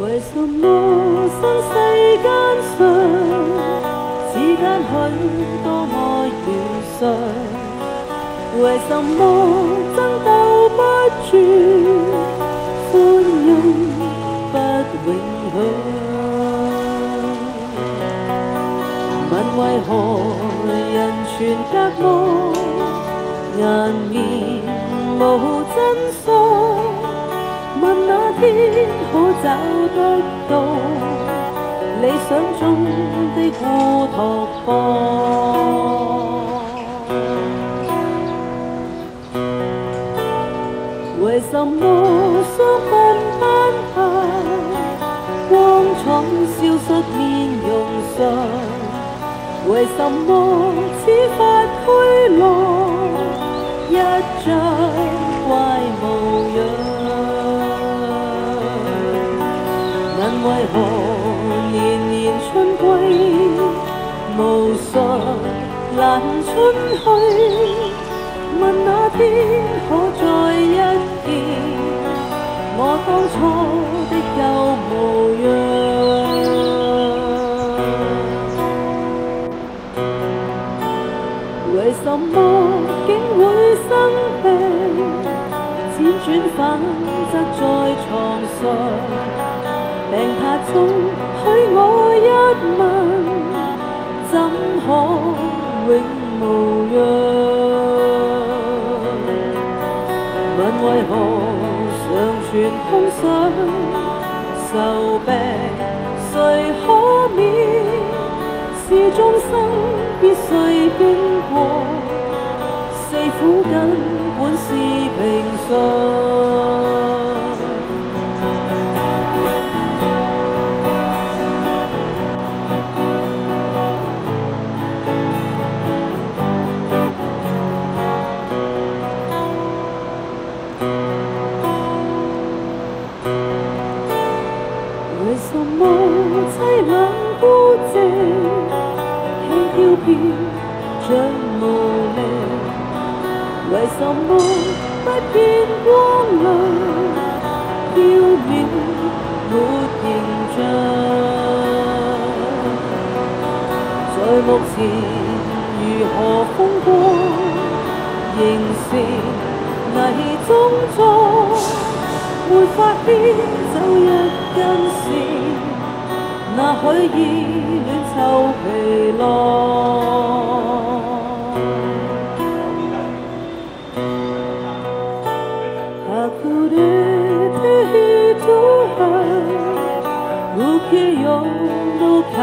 为什么生世间上，之间许多爱与伤？为什么争斗不住，宽容不永享？问为何人全隔膜，颜面无真相？问那天可找得到理想中的乌托邦？为什么双鬓斑白，光彩消失面容上？为什么似发虚落一张为何年年春归，无常难春去？问那天可再一见我当初的旧模样？为什么竟会生病？辗转反侧在床上。病榻中许我一吻，怎可永无恙？问为何常存空想？愁病谁可免？是终生必须经过，四苦根本是平常。为什么不见光亮，飘渺没形象？在目前如何风光，仍是泥中坐。没法牵走一根线，那许意恋臭皮囊。れて人は受けようのか